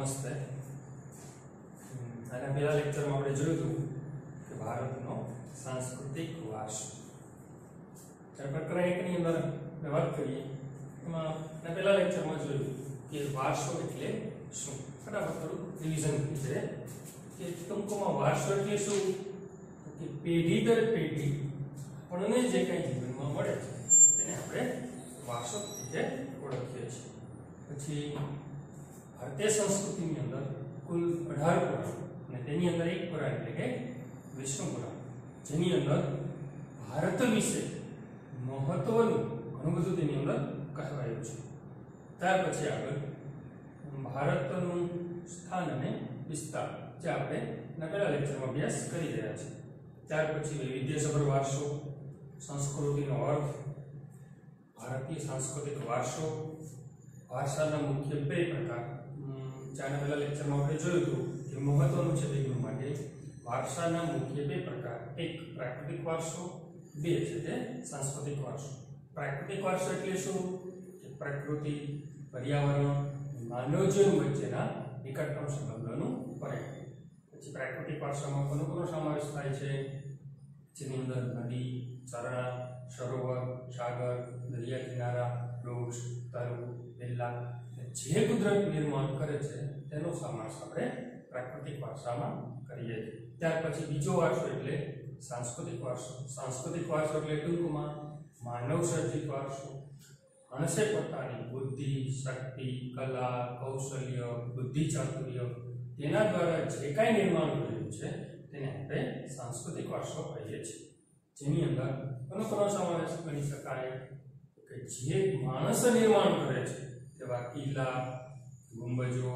નમસ્તે. અને પહેલા લેક્ચરમાં આપણે જોયું હતું કે ભારતનો સાંસ્કૃતિક વારસો. ત્યારે પ્રકરણ એકની અંદર આપણે વાત કરીએ. એમાં મેં પહેલા લેક્ચરમાં જોયું કે વારસો એટલે શું? ફટાફટ થોડું રિવિઝન છે કે ટૂંકમાં વારસો એટલે શું? કે પેઢી દર પેઢી આપણને જે કંઈ જીવનમાં મળે છે તેને આપણે વારસો તરીકે ઓળખીએ છીએ. પછી ભારતીય સંસ્કૃતિની અંદર કુલ અઢાર પુરાણ અને તેની અંદર એક પુરાણ એટલે કે વિષ્ણુ પુરાણ જેની અંદર ભારત વિશે મહત્વનું ઘણું બધું તેની અંદર કહેવાયું છે. ત્યાર પછી આગળ ભારતનું સ્થાન અને વિસ્તાર, જે આપણે નકળા લેક્ચરમાં અભ્યાસ કરી રહ્યા છીએ. ત્યાર પછી વૈવિધ્યસભર વારસો, સંસ્કૃતિનો અર્થ, ભારતીય સાંસ્કૃતિક વારસો, વારસાના મુખ્ય બે પ્રકાર ચાના પહેલા લેક્ચરમાં આપણે જોયું હતું કે મહત્વનું છે બેગુણ માટે વારસાના મુખ્ય બે પ્રકાર. એક, પ્રાકૃતિક વારસો, બે છે તે સાંસ્કૃતિક વારસો. પ્રાકૃતિક વારસો એટલે શું? કે પ્રકૃતિ, પર્યાવરણ માનવજીવન વચ્ચેના નિકટતમ સંબંધોનું પરિણામ પછી પ્રાકૃતિક વારસામાં કોનો કોનો સમાવેશ થાય છે? જેની અંદર નદી, ઝરણા, સરોવર, સાગર, દરિયા કિનારા, વૃક્ષ, તરુ લીલા જે કુદરત નિર્માણ કરે છે, તેનો સમાવેશ આપણે પ્રાકૃતિક વારસામાં કરીએ છીએ. ત્યાર પછી બીજો વારસો એટલે સાંસ્કૃતિક વારસો. સાંસ્કૃતિક વારસો એટલે ટૂંકમાં માનવ સર્જિત વારસો. માણસે પોતાની બુદ્ધિ, શક્તિ, કલા, કૌશલ્ય, બુદ્ધિ ચાતુર્ય તેના દ્વારા જે કાંઈ નિર્માણ કર્યું છે, તેને આપણે સાંસ્કૃતિક વારસો કહીએ છીએ. જેની અંદર કોનો કોનો સમાવેશ કરી શકાય? કે જે માણસ નિર્માણ કરે છે તેવા કિલ્લા ગુંબજો,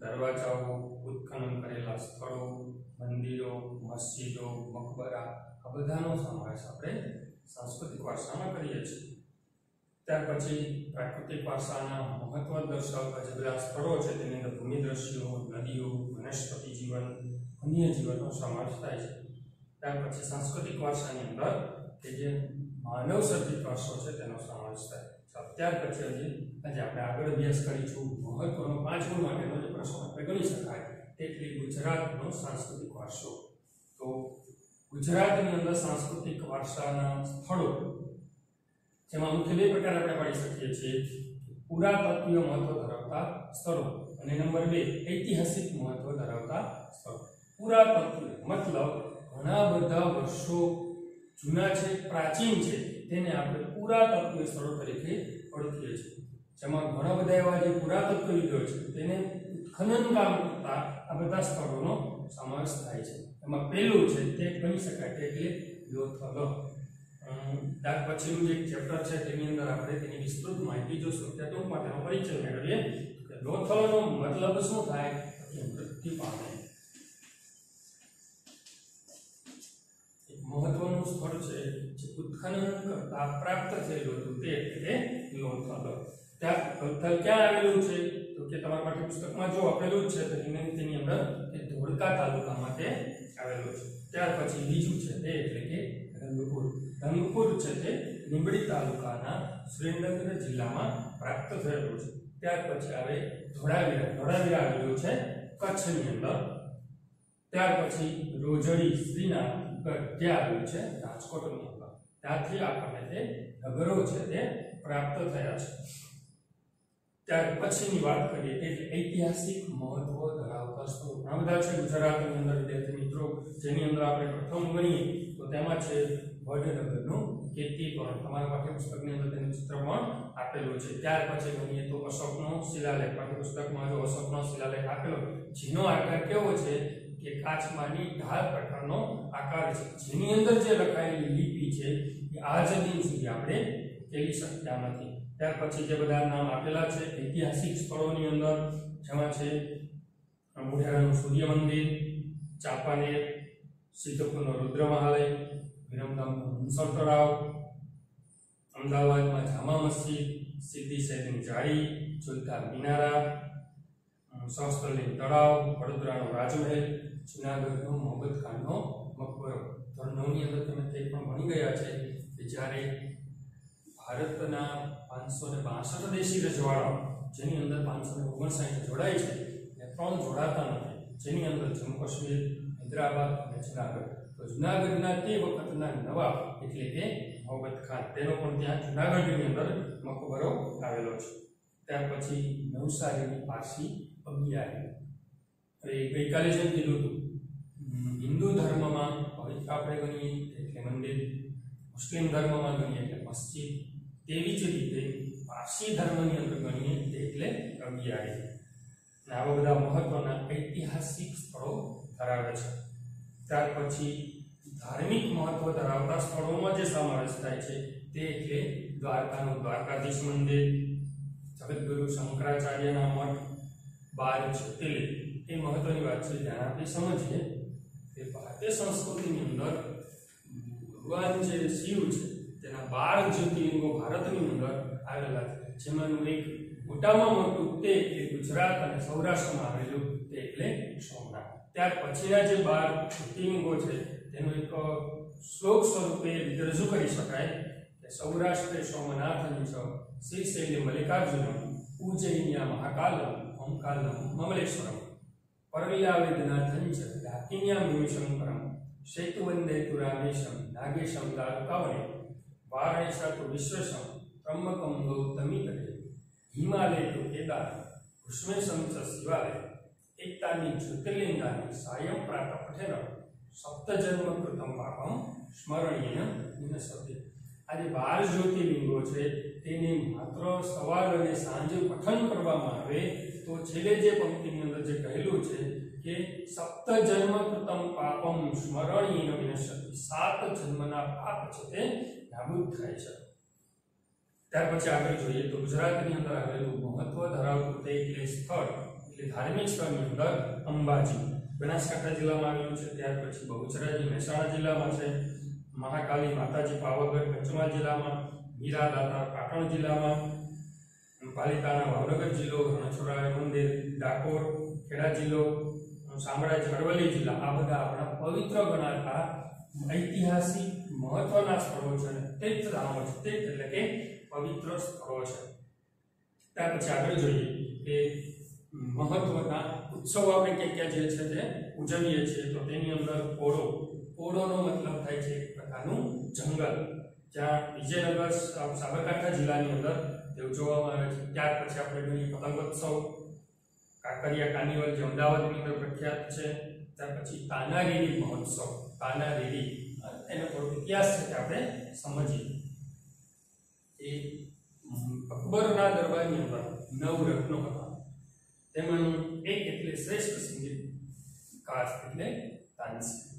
દરવાજાઓ, ઉત્ખનન કરેલા સ્થળો, મંદિરો, મસ્જિદો, મકબરા, આ બધાનો સમાવેશ આપણે સાંસ્કૃતિક વારસામાં કરીએ છીએ. ત્યાર પછી પ્રાકૃતિક વારસાના મહત્વ દર્શાવતા જે બધા સ્થળો છે, તેની અંદર ભૂમિ દ્રશ્યો નદીઓ, વનસ્પતિ જીવન અન્ય જીવનનો સમાવેશ થાય છે. ત્યાર પછી સાંસ્કૃતિક વારસાની અંદર કે જે માનવ સર્જિત વારસો છે, તેનો સમાવેશ થાય ત્યાર પછી હજી આજે આપણે આગળ અભ્યાસ કરીશું મહત્વનો પાંચમો માટેનો જે પ્રશ્ન આપણે ગણી શકાય તેટલી ગુજરાતનો સાંસ્કૃતિક વારસો. તો ગુજરાતની અંદર સાંસ્કૃતિક વારસાના સ્થળો જેમાં મુખ્ય બે પ્રકાર આપણે પાડી શકીએ છીએ. પુરાતત્વીય મહત્વ ધરાવતા સ્થળો અને નંબર બે, ઐતિહાસિક મહત્વ ધરાવતા સ્થળો. પુરાતત્વીય મતલબ ઘણા બધા વર્ષો જૂના છે, પ્રાચીન છે, તેને આપણે પુરાતત્વીય સ્થળો તરીકે ઓળખીએ છીએ. જેમાં ઘણા બધા એવા જે પુરાતત્વવિદો છે, તેને ખનન કામ કરતા આ બધા સ્થળોનો સમાવેશ થાય છે. એમાં પહેલું છે તે કહી શકાય કે એટલે લોથલ ત્યાર પછીનું જે ચેપ્ટર છે, તેની અંદર આપણે તેની વિસ્તૃત માહિતી જોશું. ત્યાં ટૂંકમાં તેનો પરિચય મેળવીએ. લોથલનો મતલબ શું થાય? મૃત્યુ પામે એક મહત્વનું સ્થળ છે જે ઉત્ખનન કરતા પ્રાપ્ત થયેલું હતું તે એટલે લોથલ લોથલ ક્યાં આવેલું છે? તો કે તમારા માટે પુસ્તકમાં જો આપેલું જ છે, તો તેની અંદર કે ધોળકા તાલુકામાં તે આવેલું છે. ત્યાર પછી બીજું છે તે એટલે કે રંગપુર. રંગપુર છે તે લીંબડી તાલુકાના સુરેન્દ્રનગર જિલ્લામાં પ્રાપ્ત થયેલું છે. ત્યાર પછી આવે ધોળાવીરા. ધોળાવીરા આવેલું છે કચ્છની અંદર. ત્યાર પછી રોજડી શ્રીનાથગઢ જે છે રાજકોટની અંદર. ત્યાંથી આપણને તે નગરો છે તે પ્રાપ્ત થયા છે. ત્યાર પછીની વાત કરીએ એટલે ઐતિહાસિક મહત્વ ધરાવતા સ્થળો. ઘણા બધા છે ગુજરાતની અંદર વિદ્યાર્થી મિત્રો, જેની અંદર આપણે પ્રથમ ગણીએ, તો તેમાં છે વડનગરનું કીર્તિ તમારા પાઠ્યપુસ્તકની અંદર તેનું ચિત્ર પણ આપેલું છે. ત્યાર પછી ગણીએ તો અશોકનો શિલાલેખ. પાઠ્યપુસ્તકમાં જો અશોકનો શિલાલેખ આપેલો, જેનો આકાર કેવો છે કે કાચમાંની ઢાલ પ્રકારનો આકાર છે. જેની અંદર જે લખાયેલી લિપિ છે, એ આજ દિન સુધી આપણે કેવી શક્યા નથી. ત્યાર પછી જે બધા નામ આપેલા છે, ઐતિહાસિક સ્થળોની અંદર, જેમાં છે મોઢેરાનું સૂર્ય મંદિર, ચાંપાનેર, સિદ્ધપુરનો રુદ્ર મહાલય, વિરમગામનું હંસલ તળાવ, અમદાવાદમાં જામા મસ્જિદ, સિદ્ધિ સૈદની જાળી ઝુલતા મિનારા સહસ્ત્રલિંગ તળાવ, વડોદરાનો રાજમહેલ, જુનાગઢનો મોહમ્મદ ખાનનો મકબરો. ધોરણ નવની અંદર તમે તે પણ ભણી ગયા છે કે જ્યારે ભારતના પાંચસો ને બાસઠ દેશી રજવાડાઓ, જેની અંદર પાંચસો ને ઓગણસાઠ જોડાય છે ને ત્રણ જોડાતા નથી. જેની અંદર જમ્મુ કાશ્મીર, હૈદરાબાદ અને જુનાગઢ. તો જુનાગઢના તે વખતના નવાબ એટલે કે મોહમ્મદ ખાન તેનો પણ ત્યાં જુનાગઢની અંદર મકબરો આવેલો છે. ત્યાર પછી નવસારીની પારસી અગિયારી હવે ગઈકાલે જેમ કીધું હતું. હિન્દુ ધર્મમાં પવિત્ર આપણે ગણીએ એટલે મંદિર. મુસ્લિમ ધર્મમાં ગણીએ એટલે મસ્જિદ. તેવી જ રીતે પારસી ધર્મની અંદર ગણીએ એટલે અગિયારી આવા બધા મહત્વના ઐતિહાસિક સ્થળો ધરાવે છે. ત્યાર પછી ધાર્મિક મહત્વ ધરાવતા સ્થળોમાં જે સમાવેશ થાય છે તે એટલે દ્વારકાનું દ્વારકાધીશ મંદિર જગતગુરુ શંકરાચાર્યના મઠ બાર જ્યોતિર્લિંગ એ મહત્વની વાત છે ધ્યાન આપણે સમજીએ કે ભારતીય સંસ્કૃતિની અંદર ભગવાન જે શિવ છે, તેના બાર જ્યોતિર્લિંગો ભારતની અંદર આવેલા છે. જેમાંનું એક મોટામાં મોટું તે એ ગુજરાત અને સૌરાષ્ટ્રમાં આવેલું તે એટલે સોમનાથ. ત્યાર પછીના જે બાર જ્યોતિર્લિંગો છે, તેનું એક શ્લોક સ્વરૂપે રજૂ કરી શકાય કે સૌરાષ્ટ્રે સોમનાથની ચ શૈલી મલ્લિકાર્જુનમ ઉજ્જૈન્યા મહાકાલમ ઓમકાલમ મમલેશ્વરમ. પરવિલાવેદનાથં ચ ડાકિન્યા મિમિશંકરમ શૈતુવંદે તુ રામેશમ નાગેશમ દારુકાવને વારણેશા તુ વિશ્વશમ ત્રંબકમ ગૌતમી તટે હિમાલય તુ કેદાર કુષ્મેશમ ચ શિવાલય, એકતાની જ્યોતિર્લિંગાની સાયમ પ્રાત પઠેન સપ્તજન્મ કૃતમ પાપમ, સ્મરણીય વિનશતે આજે બાર જ્યોતિર્લિંગો છે. તેને માત્ર સવાર અને સાંજે પઠન કરવામાં આવે, તો છેલ્લે જે પંક્તિની અંદર જે કહેલું છે કે સપ્ત જન્મ કૃતમ પાપમ સ્મરણીય વિનશતે સાત જન્મના પાપ છે તે નાબૂદ થાય છે. ત્યાર પછી આગળ જોઈએ તો ગુજરાતની અંદર આવેલું મહત્વ ધરાવતું તે એટલે સ્થળ, એટલે ધાર્મિક સ્થળની અંદર અંબાજી. બનાસકાંઠા જિલ્લામાં આવેલું છે, ત્યાર પછી બહુચરાજી મહેસાણા જિલ્લામાં છે, મહાકાલી માતાજી પાવાગઢ, પંચમહાલ જિલ્લામાં મીરા દાતા પાટણ જિલ્લામાં પાલિતાણા ભાવનગર જિલ્લો, રણછોડરાય મંદિર, ડાકોર, ખેડા જિલ્લો શામળાજ અરવલ્લી જિલ્લા, આ બધા આપણા પવિત્ર ગણાતા ઐતિહાસિક મહત્વના સ્થળો છે તીર્થધામો છે. તીર્થ એટલે કે પવિત્ર સ્થળો છે. ત્યાર પછી આગળ જોઈએ કે મહત્વના ઉત્સવો આપણે ક્યાં ક્યાં જે છે તે ઉજવીએ છીએ. તો તેની અંદર પોળો, પોળોનો મતલબ થાય છે એક પ્રકારનું જંગલ. જ્યાં વિજયનગર સાબરકાંઠા જિલ્લાની અંદર તે જોવામાં આવે છે. ત્યાર પછી આપણે જોઈએ પતંગોત્સવ, કાંકરિયા કાર્નિવલ જે અમદાવાદની અંદર પ્રખ્યાત છે. ત્યાર પછી તાનારીરી મહોત્સવ, તાનારીરી એનો થોડો ઇતિહાસ છે આપણે સમજીએ. એ અકબરના દરબારની અંદર નવ રત્નો હતા. તેમાંનું એક એટલે શ્રેષ્ઠ સંગીતકાર એટલે તાનસેન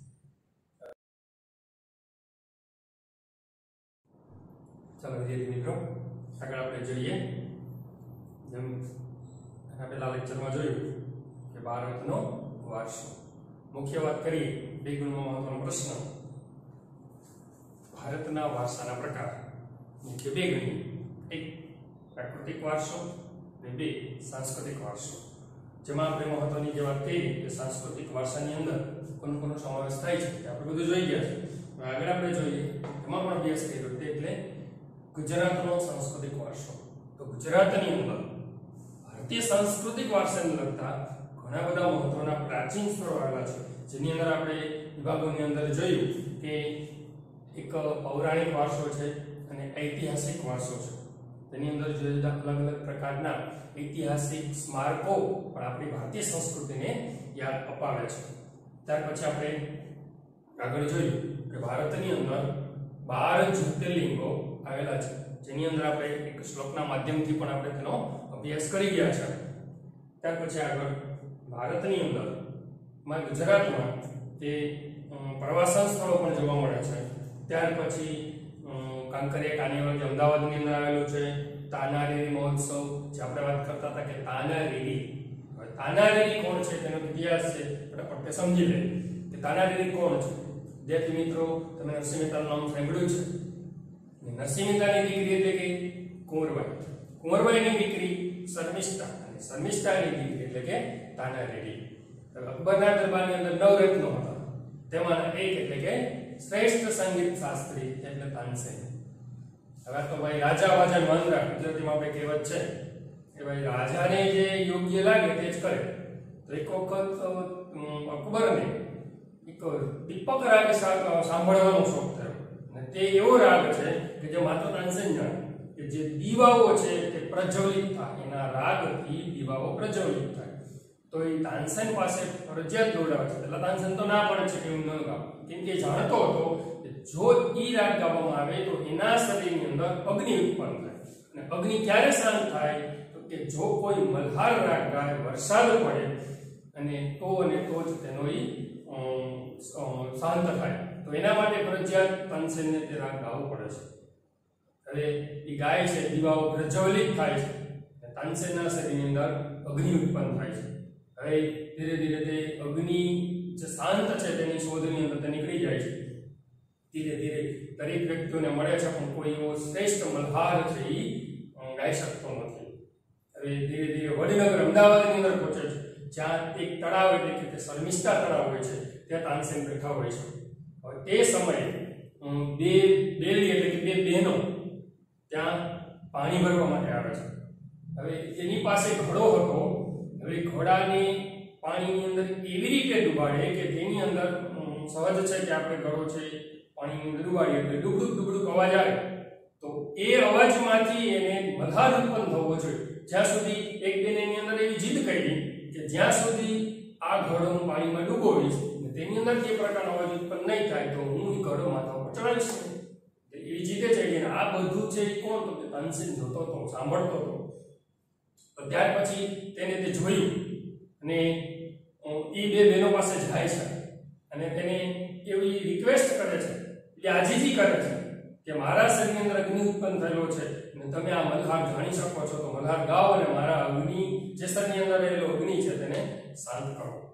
ચાલો વિદ્યાર્થી મિત્રો, આગળ આપણે જોઈએ. જેમ પહેલા લેક્ચરમાં જોયું કે ભારતનો વારસો. મુખ્ય વાત કરીએ, બે ગુણમાં મહત્વનો પ્રશ્ન. ભારતના વારસાના પ્રકાર. મુખ્ય બે ગણી. એક પ્રાકૃતિક વારસો અને બે સાંસ્કૃતિક વારસો. જેમાં આપણે મહત્વની જે વાત કરી કે સાંસ્કૃતિક વારસાની અંદર કોનો કોનો સમાવેશ થાય છે આપણે બધું જોઈ ગયા છે. આગળ આપણે જોઈએ, એમાં પણ અભ્યાસ કર્યો. ગુજરાતનો સાંસ્કૃતિક વારસો. તો ગુજરાતની અંદર ભારતીય સાંસ્કૃતિક વારસાને લગતા ઘણા બધા મહત્વના પ્રાચીન સ્થળો આવેલા છે. જેની અંદર આપણે વિભાગોની અંદર જોયું કે એક પૌરાણિક વારસો છે અને ઐતિહાસિક વારસો છે. તેની અંદર જુદા જુદા અલગ અલગ પ્રકારના ઐતિહાસિક સ્મારકો પણ આપણી ભારતીય સંસ્કૃતિને યાદ અપાવે છે. ત્યાર પછી આપણે આગળ જોયું કે ભારતની અંદર બાર જ્યોતિર્લિંગો આવેલા છે. જેની અંદર આપણે એક શ્લોકના માધ્યમથી પણ આપણે તેનો અભ્યાસ કરી ગયા છે. ત્યાર પછી આગળ ભારતની અંદરમાં ગુજરાતમાં તે પ્રવાસન સ્થળો પણ જોવા મળે છે. ત્યાર પછી કાંકરિયા કાર્નિવલ જે અમદાવાદની અંદર આવેલું છે, તાનારીરી મહોત્સવ, જે આપણે વાત કરતા હતા કે તાનારીરી. તાનારીરી કોણ છે તેનો ઇતિહાસ છે ફટાફટ સમજી લે કે તાનારીરી કોણ છે? વિદ્યાર્થી મિત્રો, તમે નરસિંહ મહેતાનું નામ સાંભળ્યું છે. નરસિંહ મહેતાની દીકરી એટલે કે કુંવરબાઈ કુંવરબાઈની દીકરી શર્મિષ્ઠા અને શર્મિષ્ઠાની દીકરી એટલે કે તાનારીરી રેડી અકબરના દરબારની અંદર નવ રત્નો હતા. તેમાં એક એટલે કે શ્રેષ્ઠ સંગીત શાસ્ત્રી એટલે તાનસેન. હવે તો ભાઈ રાજા વાજા વાંદરા ગુજરાતીમાં આપણે કહેવત છે કે ભાઈ રાજાને જે યોગ્ય લાગે તે જ કરે. તો એક વખત અકબરને એક દીપક રાગ સાંભળવાનો શોખ થયો. તે એવો રાગ છે કે જે માત્ર તાનસેન જાણે, કે જે દીવાઓ છે તે પ્રજ્વલિત થાય. એના રાગથી દીવાઓ પ્રજ્વલિત થાય. તો એ તાનસેન પાસે ફરજિયાત દોડાવે છે. એટલે તાનસેન તો ના પડે છે કે હું ન ગાઉં. કેમ કે જાણતો હતો કે જો ઈ રાગ ગાવામાં આવે તો એના શરીરની અંદર અગ્નિ ઉત્પન્ન થાય. અને અગ્નિ ક્યારે શાંત થાય? તો કે જો કોઈ મલ્હાર રાગ ગાય, વરસાદ પડે, અને તો અને તો જ તેનો ઈ શાંત થાય. તો એના માટે ફરજિયાત તાનસેનને તે રાગ ગાવો પડે છે. હવે એ ગાય છે, દીવાઓ પ્રજ્વલિત થાય છે. તાનસેનના શરીરની અંદર અગ્નિ ઉત્પન્ન થાય છે. હવે ધીરે ધીરે તે અગ્નિ જે શાંત છે તેની શોધની અંદર તે નીકળી જાય છે. ધીરે ધીરે દરેક વ્યક્તિઓને મળે છે, પણ કોઈ એવો શ્રેષ્ઠ મલ્હાર છે એ ગાઈ શકતો નથી. હવે ધીરે ધીરે વડનગર, અમદાવાદની અંદર પહોંચે છે. જ્યાં એક તળાવ એટલે કે તે શર્મિષ્ઠા તળાવ હોય છે, ત્યાં તાનસેન બેઠા હોય છે. તે સમયે બે બેલી એટલે કે બે બહેનો ત્યાં પાણી ભરવા માટે આવે છે. હવે એની પાસે ઘોડો હતો. હવે ઘોડાને પાણીની અંદર એવી રીતે ડૂબાડે કે તેની અંદર સહજ છે કે આપણે ઘડો છે પાણીની અંદર ડૂબાડીએ એટલે ડુબડુક ડુબડુક અવાજ આવે. તો એ અવાજમાંથી એને મધાર ઉત્પન્ન થવો જોઈએ. જ્યાં સુધી એક બેન એની અંદર એવી જીદ કરી કે જ્યાં સુધી આ ઘડો હું પાણીમાં અને તેની અંદર તે પ્રકારનો અવાજ ઉત્પન્ન નહીં થાય તો હું ઘડો માથા ઉપર ચડાવીશ. એ એટલે એવી કે આ બધું છે એ કોણ? તો તાનસેન જોતો હતો, સાંભળતો તો ત્યાર પછી તેને તે જોયું અને એ બે બહેનો પાસે જાય છે અને તેને એવી રિક્વેસ્ટ કરે છે, એટલે આજીજી કરે છે કે મારા શરીરની અંદર અગ્નિ ઉત્પન્ન થયેલો છે અને તમે આ મલ્હાર જાણી શકો છો. તો મલ્હાર ગાઓ અને મારા અગ્નિ જે શરીરની અંદર રહેલો અગ્નિ છે તેને શાંત કરો.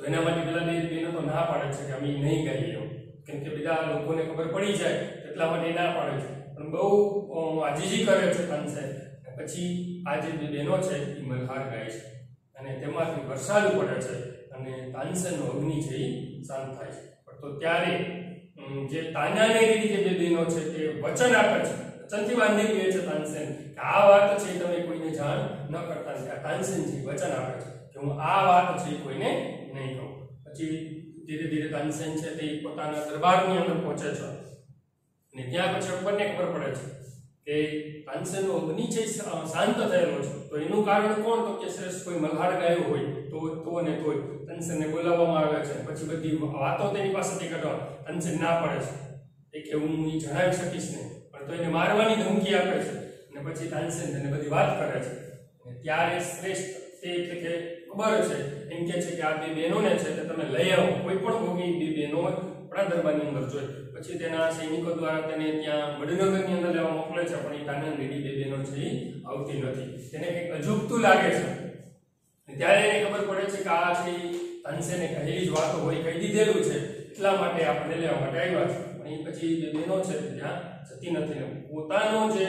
તો એના માટે પેલા બે બહેનો તો ના પાડે છે કે અમે નહીં ગાઈએ એમ. કેમ કે બધા લોકોને ખબર પડી જાય એટલા માટે ના પાડે છે. પણ બહુ આજીજી કરે છે તાનસેન પછી આ જે બે બહેનો છે એ મલ્હાર ગાય છે. અને તેમાંથી વરસાદ પડે છે અને તાનસેનનો અગ્નિ છે એ શાંત થાય છે. તો ત્યારે જે તાનાને રીતે જે બે બહેનો છે તે વચન આપે છે. વચનથી બાંધી લે છે તાનસેન કે આ વાત છે તમે કોઈને જાણ ન કરતા આ તાનસેનજી વચન આપે છે કે હું આ વાત છે કોઈને નહીં કહું. પછી ધીરે ધીરે તાનસેન છે તે પોતાના દરબારની અંદર પહોંચે છે. અને ત્યાં પછી અકબરને ખબર પડે છે કે તાનસેનનો અગ્નિ છે શાંત થયેલો છે. તો એનું કારણ કોણ? તો કે શ્રેષ્ઠ કોઈ મલ્હાર ગાયો હોય, તો તો ને તોય તાનસેનને બોલાવવામાં આવે છે. પછી બધી વાતો તેની પાસેથી કાઢવા તનસેન ના પડે છે. એ કે હું એ જણાવી શકીશ નહીં. પણ તો એને મારવાની ધમકી આપે છે. અને પછી તાનસેન તેને બધી વાત કરે છે. અને ત્યારે શ્રેષ્ઠ તે એટલે કે ખબર છે? એમ કે છે કે આ બે બહેનોને છે તે તમે લઈ આવો. કોઈ પણ ભોગી બે બહેનો આપણા દરબારની અંદર જોઈ. પછી તેના સૈનિકો દ્વારા તેને ત્યાં વડનગરની અંદર લેવા મોકલે છે, પણ એ રેડી બે બહેનો છે એ આવતી નથી. તેને કંઈક અજુગતું લાગે છે. ત્યારે એને ખબર પડે છે કે આ છે ઈ કહેલી જ વાતો હોય, કહી દીધેલું છે. એટલા માટે આપણે લેવા માટે આવ્યા છે. પણ એ પછી જે બહેનો છે ત્યાં જતી નથી. પોતાનું જે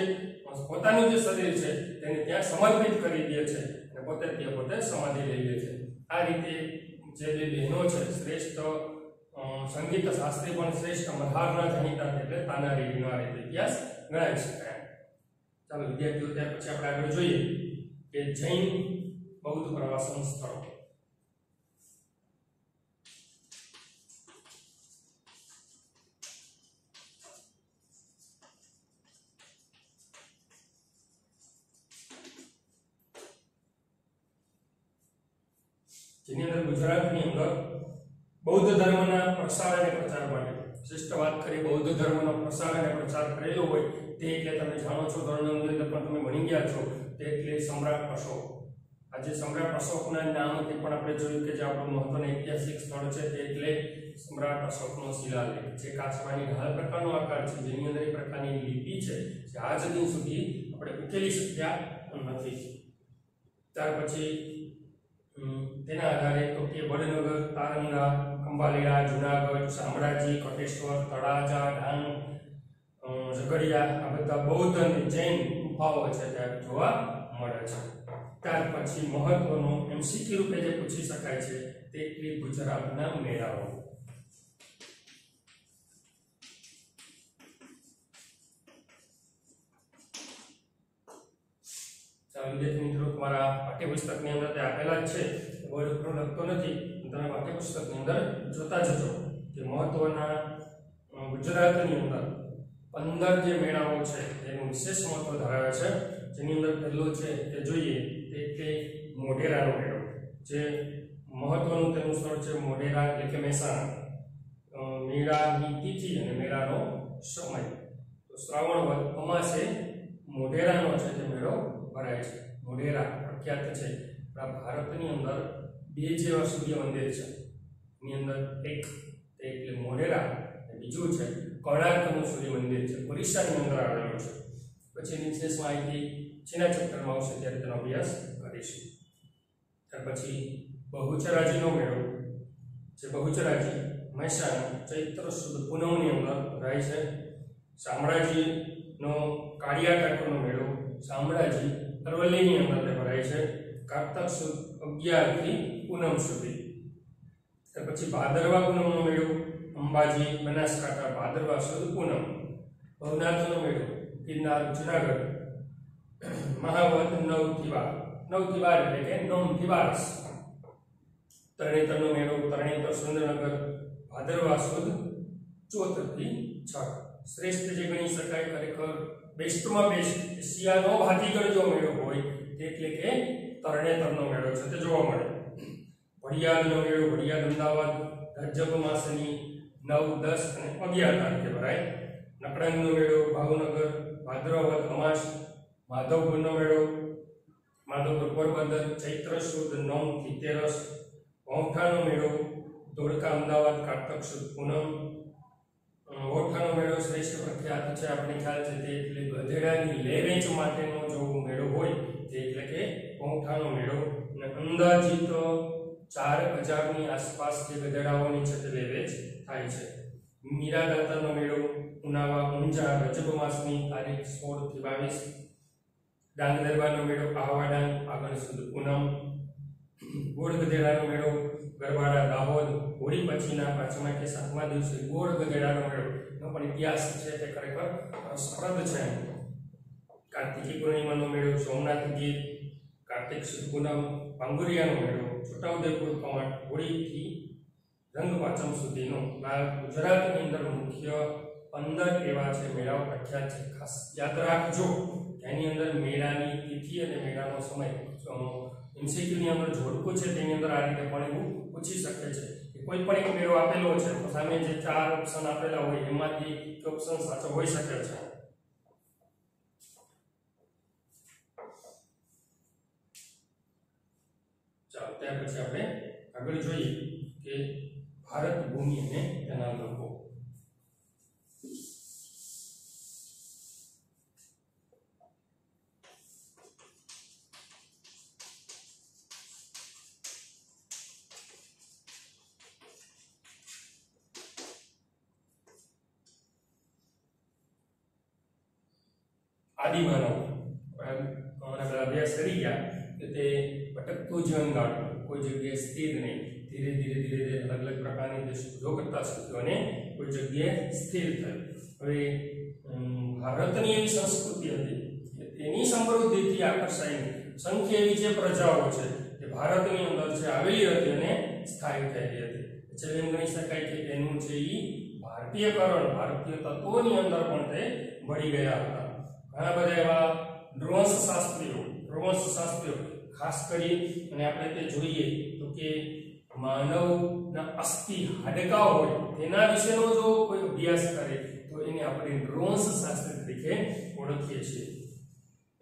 પોતાનું જે શરીર છે તેને ત્યાં સમર્પિત કરી દે છે. પોતે તે પોતે સમાધિ લઈ લે છે. આ રીતે જે બે બહેનો છે, શ્રેષ્ઠ સંગીત શાસ્ત્રી પણ શ્રેષ્ઠ મધારના જાણીતા એટલે તાના રેડીનો આ રીતે ઇતિહાસ ગણાવી શકાય ચાલો વિદ્યાર્થીઓ, ત્યાર પછી આપણે આગળ જોઈએ કે જૈન બૌદ્ધ પ્રવાસન સ્થળો. જેની અંદર ગુજરાતની અંદર બૌદ્ધ ધર્મના પ્રસાર અને પ્રચાર માટે શ્રેષ્ઠ વાત કરી, બૌદ્ધ ધર્મનો પ્રસાર અને પ્રચાર કરેલો હોય તે એટલે તમે જાણો છો, ધર્મની અંદર પણ તમે ભણી ગયા છો, તે એટલે સમ્રાટ અશોક. આજે સમ્રાટ અશોકના નામથી પણ આપણે જોયું કે જે આપણું મહત્વનું ઐતિહાસિક સ્થળ છે તે એટલે સમ્રાટ અશોકનો શિલાલેખ જે કાચબાની હાલ પ્રકારનો આકાર છે, જેની અંદર એક પ્રકારની લિપિ છે જે આજ દિન સુધી આપણે ઉકેલી શક્યા નથી. ત્યાર પછી તેના આધારે તો કે વડનગર તારંગા ખંભાલિયા જુનાગઢ, શામળાજી, કોટેશ્વર, તળાજા ડાંગ ઝઘડિયા આ બધા બૌદ્ધ અને જૈન ગુફાઓ છે ત્યાં જોવા મળે છે. ત્યાર પછી મહત્વનો એમસીક્યુ રૂપે જે પૂછી શકાય છે તે ગુજરાતના મેળાઓ. ચાલુ દેખની તમારા પાઠ્યપુસ્તકની અંદર તે આપેલા જ છે. કોઈ ઉપર લખતો નથી તમે પાઠ્યપુસ્તકની અંદર જોતા જજો. કે મહત્વના ગુજરાતની અંદર પંદર જે મેળાઓ છે એનું વિશેષ મહત્વ ધરાવે છે, જેની અંદર પહેલો છે તે જોઈએ, તે કે મોઢેરાનો મેળો. જે મહત્વનું તેનું સ્થળ છે મોઢેરા એટલે કે મહેસાણા. મેળાની તિથિ અને મેળાનો સમય. તો શ્રાવણ અમાસે મોઢેરાનો છે તે મેળો ભરાય છે. મોઢેરા પ્રખ્યાત છે. આપણા ભારતની અંદર બે જેવા સૂર્ય મંદિર છે. એની અંદર એક એટલે મોઢેરા બીજું છે કોણાર્કનું સૂર્ય મંદિર છે. ઓરિસ્સાની અંદર આવેલું છે. પછી વિશેષ માહિતી છેના ચેપ્ટરમાં આવશે ત્યારે તેનો અભ્યાસ કરીશું. ત્યાર પછી બહુચરાજીનો મેળો જે બહુચરાજી મહેસાણા ચૈત્ર સુદ પૂનમની અંદર ભરાય છે. શામળાજીનો કાળિયા ટાંકરનો મેળો શામળાજી અરવલ્લીની અંદર ભરાય છે. કારતક સુદ અગિયારથી પૂનમ સુધી. પછી ભાદરવા પૂનમનો મેળો, અંબાજી, બનાસકાંઠા, ભાદરવા સુદ પૂનમ. ભવનાથનો મેળો, ગિરનાર, જુનાગઢ. મહાવત નવ દિવાર નવ દિવાર એટલે કે નોમ દિવાસ તરણેતરનો મેળો, તરણેતર સુરેન્દ્રનગર ભાદરવા સુદ ચોથથી છ. શ્રેષ્ઠ જે ગણી શકાય ખરેખર બેસ્ટમાં બેસ્ટ એશિયાનો ભાતીગળ જો મેળો હોય, એટલે કે તરણેતરનો મેળો છે, તે જોવા મળે. વડિયાદનો મેળો વડિયાદ અમદાવાદ રજબ માસની નવ, દસ અને અગિયાર તારીખે ભરાય. નકળંગનો મેળો ભાવનગર ભાદ્રવદ અમાસ, માધવપુરનો મેળો માધવપુર પોરબંદર, ચૈત્ર, સુદ નવથી તેરસ વૌઠાનો મેળો ધોળકા, અમદાવાદ, કારતક, સુદ, પૂનમ. વૌઠાનો મેળો શ્રેષ્ઠ પ્રખ્યાત છે, આપણે ખ્યાલ છે તે એટલે ગધેડાની લેવેચ માટેનો જો મેળો હોય, તે એટલે કે ઓળખાણો મેળો. અને અંદાજિત ચાર હજારની આસપાસ જે ગધેડાઓની છે તે લેવેચ થાય છે. મીરાદાતાનો મેળો ઉનાવા ઊંઝા રજબ માસની તારીખ સોળથી બાવીસ. ડાંગ દરબારનો મેળો આહવા આગળ સુધી પૂનમ. ગોળ ગધેડાનો મેળો ગરબાડા દાહોદ, હોળી પછીના પાંચમા કે સાતમા દિવસે ગોળ ગધેડાનો મેળો. પણ ઇતિહાસ છે તે ખરેખર રસપ્રદ છે. કાર્તિકી પૂર્ણિમાનો મેળો, સોમનાથ ગીર, કાર્તિક સુદ પૂનમ, પાંગુરિયાનો મેળો, છોટાઉદેપુર કવાંટ હોળીથી રંગ પાંચમ સુધીનો આ ગુજરાતની અંદર મુખ્ય પંદર એવા છે મેળાઓ પ્રખ્યાત છે. ખાસ યાદ રાખજો એની અંદર મેળાની તિથિ અને મેળાનો સમય. એમસીક્યુની અંદર જોડકું છે, તેની અંદર આ રીતે પણ એવું પૂછી શકે છે કે કોઈ પણ એક મેળો આપેલો છે, તો સામે જે ચાર ઓપ્શન આપેલા હોય, એમાંથી ઓપ્શન સાચો હોઈ શકે છે. ચાલો, ત્યાર પછી આપણે આગળ જોઈએ કે ભારત ભૂમિ અને તેના લોકો. આદિમાનવ બધા અભ્યાસ કરી ગયા. કે તે ભટકતું જીવન ગાળતું કોઈ જગ્યાએ સ્થિર નહીં. ધીરે ધીરે ધીરે ધીરે અલગ અલગ પ્રકારની જે શોધો કરતા શીખ્યો અને કોઈ જગ્યાએ સ્થિર થયું. હવે ભારતની એવી સંસ્કૃતિ હતી કે તેની સમૃદ્ધિથી આકર્ષાઈને સંખ્ય એવી જે પ્રજાઓ છે તે ભારતની અંદર જે આવેલી હતી અને સ્થાયી થયેલી હતી. એટલે એમ શકાય કે એનું છે ઈ ભારતીયકરણ, ભારતીય તત્વોની અંદર પણ તે ભળી ગયા હતા. ઘણા બધા એવા ડ્રોન્સ શાસ્ત્રીઓ ડ્રોન્સ શાસ્ત્રીઓ, ખાસ કરી અને આપણે તે જોઈએ તો કે માનવના અસ્થિ હાડકા હોય, તેના વિશેનો જો કોઈ અભ્યાસ કરે, તો એને આપણે ડ્રોન્સ શાસ્ત્ર તરીકે ઓળખીએ છીએ.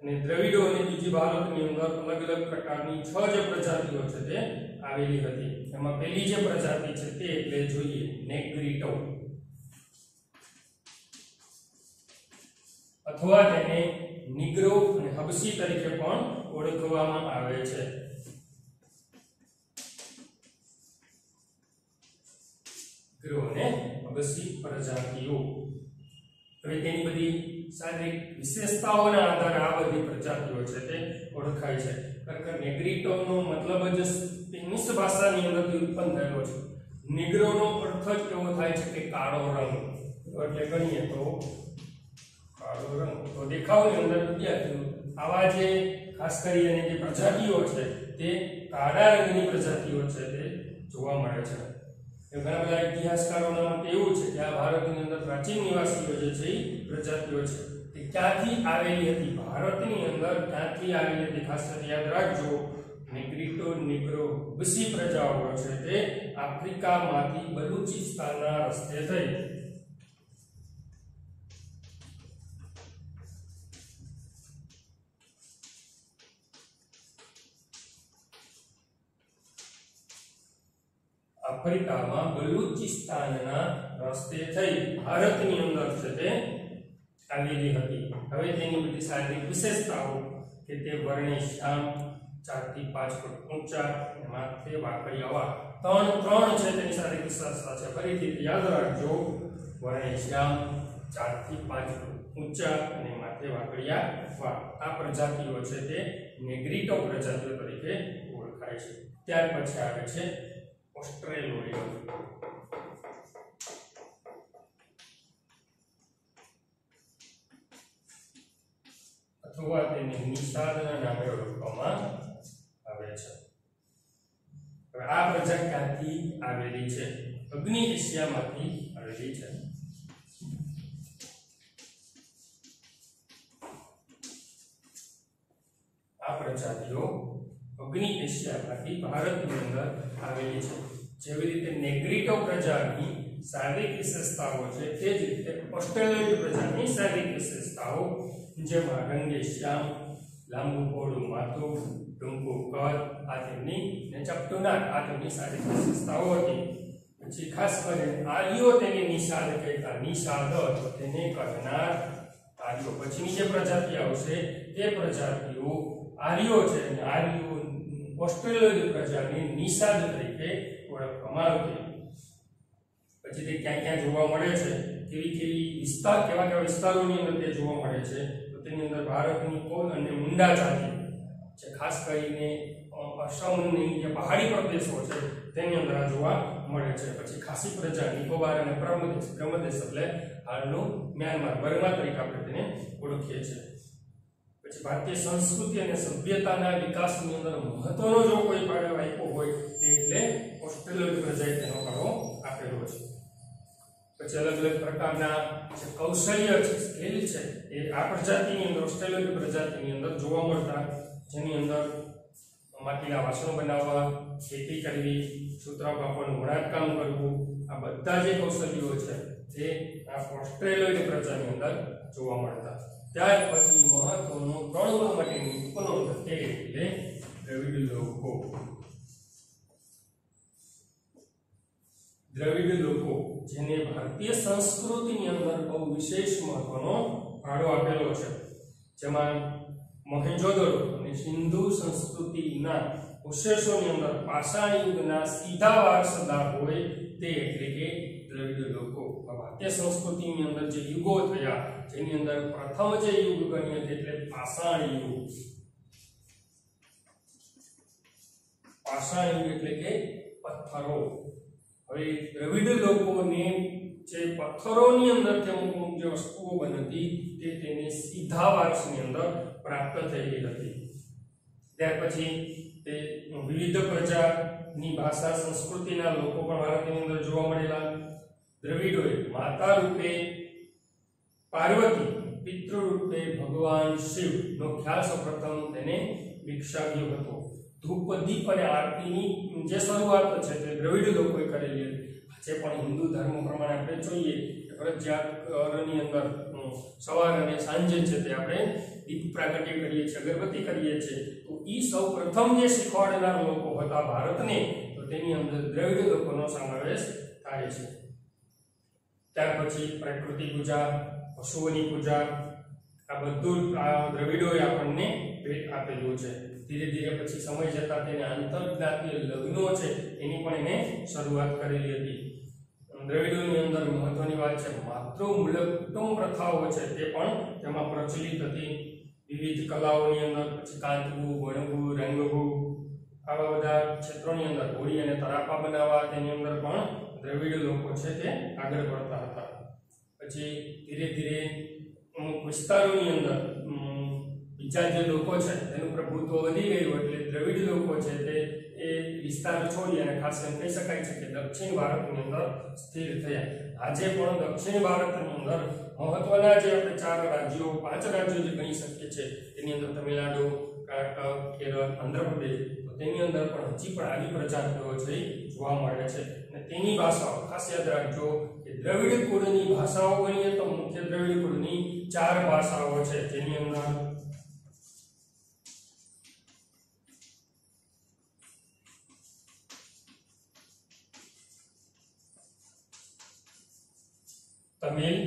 અને દ્રવિડો અને બીજી બાળકની અંદર અલગ અલગ પ્રકારની છ જે પ્રજાતિઓ છે તે આવેલી હતી. એમાં પહેલી જે પ્રજાતિ છે તે એટલે જોઈએ નેગ્રીટો. અથવા તેને નિગ્રો અને હબસી તરીકે પણ ઓળખવામાં આવે છે. ગ્રો અને હબસી પ્રજાતિઓ. હવે તેની બધી શારીરિક વિશેષતાઓના આધારે આ બધી પ્રજાતિઓ છે તે ઓળખાય છે. ખરેખર નેગ્રીટોનો મતલબ જ સ્પેનિશ ભાષાની અંદરથી ઉત્પન્ન થયેલો છે. નિગ્રોનો અર્થ જ એવો થાય છે કે કાળો રંગ. એટલે ગણીએ તો કાળો રંગ તો દેખાવની અંદર વિદ્યાર્થીઓ, આવા જે ખાસ કરીને જે પ્રજાતિઓ છે, તે કાળા રંગની પ્રજાતિઓ છે તે જોવા મળે છે. ઘણા બધા ઇતિહાસકારોના મત એવું છે કે આ ભારતની અંદર પ્રાચીન નિવાસીઓ જે છે એ પ્રજાતિઓ છે. તે ક્યાંથી આવેલી હતી? ભારતની અંદર ક્યાંથી આવેલી હતી? ખાસ કરીને યાદ રાખજો. નેગ્રીટો નિગ્રો, બસી પ્રજાઓ છે તે આફ્રિકામાંથી બલુચિસ્તાનના રસ્તે થઈ. આફ્રિકામાં બલુચિસ્તાનના રસ્તે થઈ. ભારતની અંદર છે તે આવેલી હતી. હવે તેની બધી શારીરિક વિશેષતાઓ કે તે વર્ણે શ્યામ ચારથી પાંચ ફૂટ ઊંચા માથે વાકડી આવા ત્રણ ત્રણ છે તેની શારીરિક વિશેષતા છે. ફરીથી યાદ રાખજો, વર્ણે શ્યામ ચારથી પાંચ ફૂટ ઊંચા અને માથે વાકડિયા વા આ પ્રજાતિઓ છે તે નેગ્રીટો પ્રજાતિઓ તરીકે ઓળખાય છે. ત્યાર પછી આવે છે ઓસ્ટ્રેલોઇડ અથવા તેને નિષાદના નામે ઓળખવામાં આવે છે હવે આ પ્રજા ક્યાંથી આવેલી છે અગ્નિ એશિયામાંથી આવેલી છે આ પ્રજાતિઓ અગ્નિ એશિયામાંથી ભારતની અંદર આવેલી છે જેવી રીતે નેગ્રીટો પ્રજાની શારીરિક વિશેષતાઓ છે, તે જ રીતે ઓસ્ટ્રેલિયન પ્રજાની શારીરિક વિશેષતાઓ, જેમાં રંગે શ્યામ, લાંબુ પહોળું માથું, ટૂંકું કદ, આ તેમની, ને ચપટું નાક આ તેમની શારીરિક વિશેષતાઓ હતી. પછી ખાસ કરીને આર્યો તેને નિષાદ કહેતા નિષાદ અથવા તેને કરનાર આર્યો. પછીની જે પ્રજાતિ આવશે, તે પ્રજાતિઓ આર્યો છે. અને આર્યો ઓસ્ટ્રેલિયન પ્રજાની નિષાદ તરીકે ઓળખવામાં આવતી પછી તે ક્યાં ક્યાં જોવા મળે છે, કેવી કેવી વિસ્તાર, કેવા કેવા વિસ્તારોની અંદર તે જોવા મળે છે, તો તેની અંદર ભારતની કોલ અને મુંડા જાતિ જે ખાસ કરીને અસમની જે પહાડી પ્રદેશો છે, તેની અંદર આ જોવા મળે છે. પછી ખાસી પ્રજા, નિકોબાર અને પ્રમદેશ પ્રમદેશ એટલે હાલનું મ્યાનમાર, બર્મા તરીકે આપણે તેને ઓળખીએ છીએ. પછી ભારતીય સંસ્કૃતિ અને સભ્યતાના વિકાસની અંદર મહત્વનો જો કોઈ ફાળો આપ્યો હોય, તે એટલે ઓસ્ટ્રેલિયન પ્રજાએ તેનો ફાળો આપેલો છે. પછી અલગ અલગ પ્રકારના જે કૌશલ્ય છે, સ્કિલ છે, એ આ પ્રજાતિની અંદર, ઓસ્ટ્રેલિયન પ્રજાતિની અંદર જોવા મળતા, જેની અંદર માટીના વાસણો બનાવવા, ખેતી કરવી સૂત્રા કાપવાનું વણાટકામ કરવું, આ બધા જે કૌશલ્યો છે, તે આ ઓસ્ટ્રેલિયન પ્રજાની અંદર જોવા મળતા. ત્યાર પછી મહત્વનું ત્રણ માટેની ઉપનોંધ એટલે દ્રવિડ લોકો દ્રવિડ લોકો જેને ભારતીય સંસ્કૃતિની અંદર બહુ વિશેષ મહત્વનો ફાળો આપેલો છે. જેમાં મોહેંજોદડો અને સિંધુ સંસ્કૃતિના અવશેષોની અંદર પાષાણ યુગના સીધા વારસદાર હોય તે એટલે કે દ્રવિડ લોકો ભારતીય સંસ્કૃતિની અંદર જે યુગો થયા, જેની અંદર પ્રથમ જે યુગ ગણ્યો એટલે પાષાણ યુગ. પાષાણ યુગ એટલે કે પથ્થરો. હવે દ્રવિડ લોકોને જે પથ્થરોની અંદર જે અમુક અમુક જે વસ્તુઓ બનતી, તે તેને સીધા વારસની અંદર પ્રાપ્ત થયેલી હતી. ત્યાર પછી તે વિવિધ પ્રજાની ભાષા સંસ્કૃતિના લોકો પણ ભારતની અંદર જોવા મળેલા. દ્રવિડોએ માતા રૂપે પાર્વતી પિતૃ રૂપે ભગવાન શિવ નો ખ્યાલ સૌપ્રથમ તેને વિકસાવ્યો હતો. ધૂપ દીપ અને આરતીની જે શરૂઆત છે તે દ્રવિડ લોકોએ કરેલી હતી. આજે પણ હિન્દુ ધર્મ પ્રમાણે આપણે જોઈએ ફરજિયાતની અંદર સવાર અને સાંજે છે તે આપણે દીપ પ્રાગટ્ય કરીએ છીએ, અગરબત્તી કરીએ છીએ, તો એ સૌ પ્રથમ જે શીખવાડેલા લોકો હતા ભારતને, તો તેની અંદર દ્રવિડ લોકોનો સમાવેશ થાય છે. ત્યાર પછી પ્રકૃતિ પૂજા, પશુઓની પૂજા, આ બધું દ્રવિડોએ આપણને આપેલું છે. ધીરે ધીરે પછી સમય જતા તેને આંતરજ્ઞાતીય લગ્નો છે, એની પણ એને શરૂઆત કરેલી હતી. દ્રવિડોની અંદર મહત્વની વાત છે માતૃમૂલક કુટુંબ પ્રથાઓ છે, તે પણ તેમાં પ્રચલિત હતી. વિવિધ કલાઓની અંદર પછી કાંતવું વણવું રંગવું આવા બધા ક્ષેત્રોની અંદર હોળી અને તરાપા બનાવવા, તેની અંદર પણ દ્રવિડ લોકો છે તે આગળ પડતા પછી ધીરે ધીરે અમુક વિસ્તારોની અંદર બીજા જે લોકો છે તેનું પ્રભુત્વ વધી ગયું એટલે દ્રવિડ લોકો છે તે એ વિસ્તાર છોડી અને ખાસ એમ કહી શકાય છે કે દક્ષિણ ભારતની અંદર સ્થિર થયા. આજે પણ દક્ષિણ ભારતની અંદર મહત્વના જે આપણે ચાર રાજ્યો, પાંચ રાજ્યો જે ગણી શકીએ છીએ તેની અંદર તમિલનાડુ, કર્ણાટક, કેરળ, આંધ્રપ્રદેશ, તો તેની અંદર પણ હજી પણ આવી પ્રજાતિઓ છે જોવા મળે છે. અને તેની ભાષાઓ ખાસ યાદ રાખજો કે દ્રવિડ કુળની ભાષાઓ ગણીએ તો મુખ્ય દ્રવિડ કુળની ચાર ભાષાઓ છે. જેની અંદર તમિલ,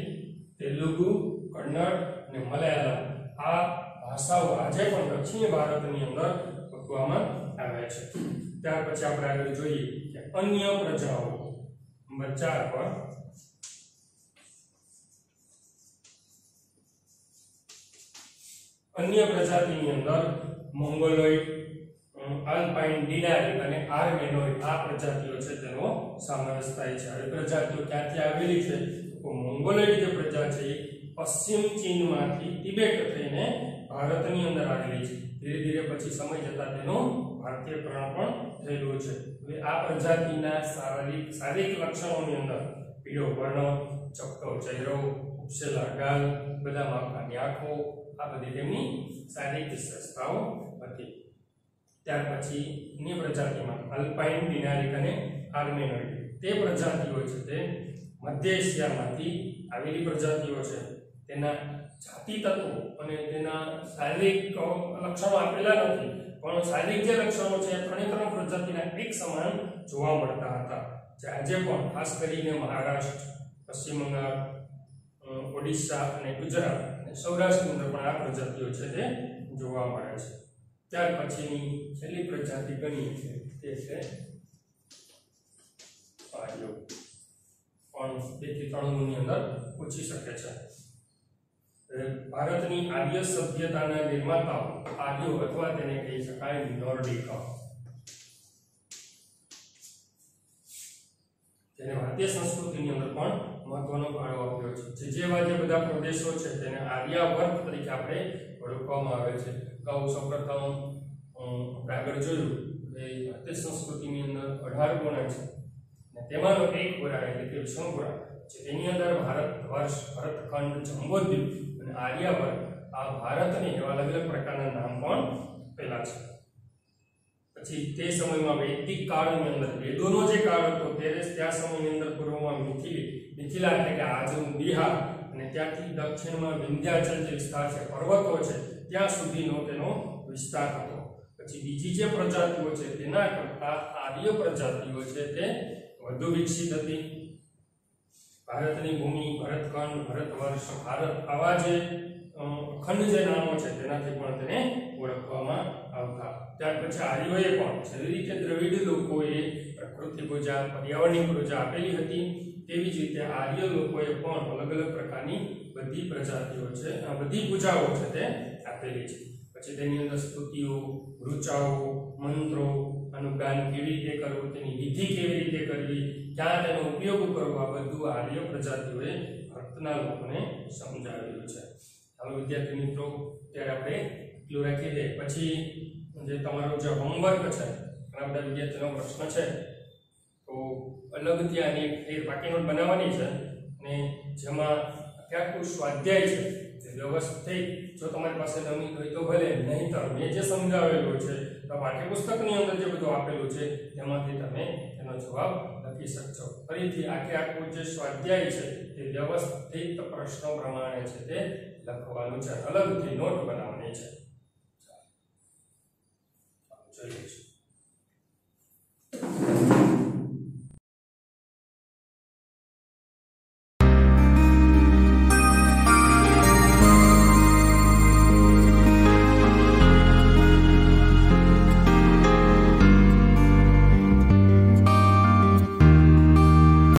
તેલુગુ, કન્નડ અને મલયાલમ આ ભાષાઓ આજે પણ દક્ષિણ ભારતની અંદર ભગવામાં આવે છે. ત્યાર પછી આપણે આગળ જોઈએ કે અન્ય પ્રજાઓ. નંબર ચાર પર અન્ય પ્રજાતિની અંદર મોંગોલોઇડ આલ્પાઇન ડિડારી અને આર્મેનોઇડ આ પ્રજાતિઓ છે તેનો સમાવેશ થાય છે. હવે પ્રજાતિઓ ક્યાંથી આવેલી છે? તો મોંગોલોઇડ જે પ્રજા છે એ પશ્ચિમ ચીનમાંથી તિબેટ થઈને ભારતની અંદર આવેલી છે. ધીરે ધીરે પછી સમય જતાં તેનો ભારતીયકરણ પણ થયેલું છે. હવે આ પ્રજાતિના શારીરિક શારીરિક લક્ષણોની અંદર પીળો વર્ણ, ચપટો ચહેરો, ઉપસેલા ગાલ બધા માપની આંખો આ બધી તેમની શારીરિક વિશેષતાઓ હતી ત્યાર પછી અન્ય પ્રજાતિમાં અલ્પાઇન ડિનારિક અને આર્મેનોઇડ તે પ્રજાતિઓ છે તે મધ્ય એશિયામાંથી આવેલી પ્રજાતિઓ છે. તેના જાતિ તત્વો અને તેના શારીરિક લક્ષણો આપેલા નથી, પણ શારીરિક જે લક્ષણો છે ત્રણે ત્રણ પ્રજાતિના એક સમાન જોવા મળતા હતા. જે આજે પણ ખાસ કરીને મહારાષ્ટ્ર, પશ્ચિમ બંગાળ ઓડિશા અને ગુજરાત સૌરાષ્ટ્રની અંદર પણ આ પ્રજાતિઓ છે તે જોવા મળે છે. ત્યાર પછીની છેલ્લી પ્રજાતિ ગણીએ છીએ, તે છે પાયો પણ બેથી અંદર પૂછી શકે છે. ભારતની આર્ય સભ્યતાના નિર્માતાઓ આર્યો અથવા તેને કહી શકાય નોર્ડિક. તેને ભારતીય સંસ્કૃતિની અંદર પણ મહત્વનો ફાળો આપ્યો છે. જે જેવા જે બધા પ્રદેશો છે તેને આર્યાવર્ત તરીકે આપણે ઓળખવામાં આવે છે. અગાઉ સૌપ્રથમ આપણે આગળ જોયું કે ભારતીય સંસ્કૃતિની અંદર અઢાર ગુણ છે. અને તેમાંનો એક પુરાણ એટલે કે વિષ્ણુપુરાણ છે. તેની અંદર ભારત વર્ષ, ભરતખંડ જંબોદ્વીપ અને આર્યાવર્ત આ ભારતને એવા અલગ અલગ પ્રકારના નામ પણ પેલા છે. પછી તે સમયમાં વૈદિક કાળની અંદર, વેદોનો જે કાળ હતો ત્યારે ત્યાં સમયની અંદર પૂર્વમાં મિથિલી મિથિલા એટલે કે આજનું બિહાર અને ત્યાંથી દક્ષિણમાં વિંધ્યાચલ જે વિસ્તાર છે, પર્વતો છે, ત્યાં સુધીનો તેનો વિસ્તાર હતો. પછી બીજી જે પ્રજાતિઓ છે, તેના કરતા આર્ય પ્રજાતિઓ છે તે વધુ વિકસિત હતી. ભારતની ભૂમિ ભરતખંડ ભરતવર્ષ ભારત આવા જે અખંડ જે નામો છે, તેનાથી પણ તેને ઓળખવામાં આવતા. ત્યાર પછી આર્યોએ પણ જેવી રીતે દ્રવિડ લોકોએ પ્રકૃતિ પૂજા પર્યાવરણની પૂજા આપેલી હતી તેવી જ રીતે આર્ય લોકોએ પણ અલગ અલગ પ્રકારની બધી પ્રજાતિઓ છે આ બધી પૂજાઓ છે તે આપેલી છે. પછી તેની અંદર સ્તુતિઓ, ઋચાઓ, મંત્રો આનું ગાન કેવી રીતે કરવું, તેની વિધિ કેવી રીતે કરવી, ક્યાં તેનો ઉપયોગ કરવો, આ બધું આર્ય પ્રજાતિઓએ ભારતના લોકોને સમજાવેલું છે. હવે વિદ્યાર્થી મિત્રો, ત્યારે આપણે એટલું રાખી દે પછી જે તમારો જે હોમવર્ક છે, ઘણા બધા વિદ્યાર્થીનો પ્રશ્ન છે અલગથી આની એક બાકી નોટ બનાવવાની છે અને જેમાં આખે સ્વાધ્યાય છે, તે વ્યવસ્થિત જો તમારી પાસે નવી હોય તો ભલે, નહીંતર મેં જે સમજાવેલું છે પાઠ્યપુસ્તકની અંદર જે બધું આપેલું છે, તેમાંથી તમે એનો જવાબ લખી શકશો. ફરીથી, આખે આખું જે સ્વાધ્યાય છે, તે વ્યવસ્થિત પ્રશ્નો પ્રમાણે છે તે લખવાનું છે. અલગથી નોટ બનાવવાની છે.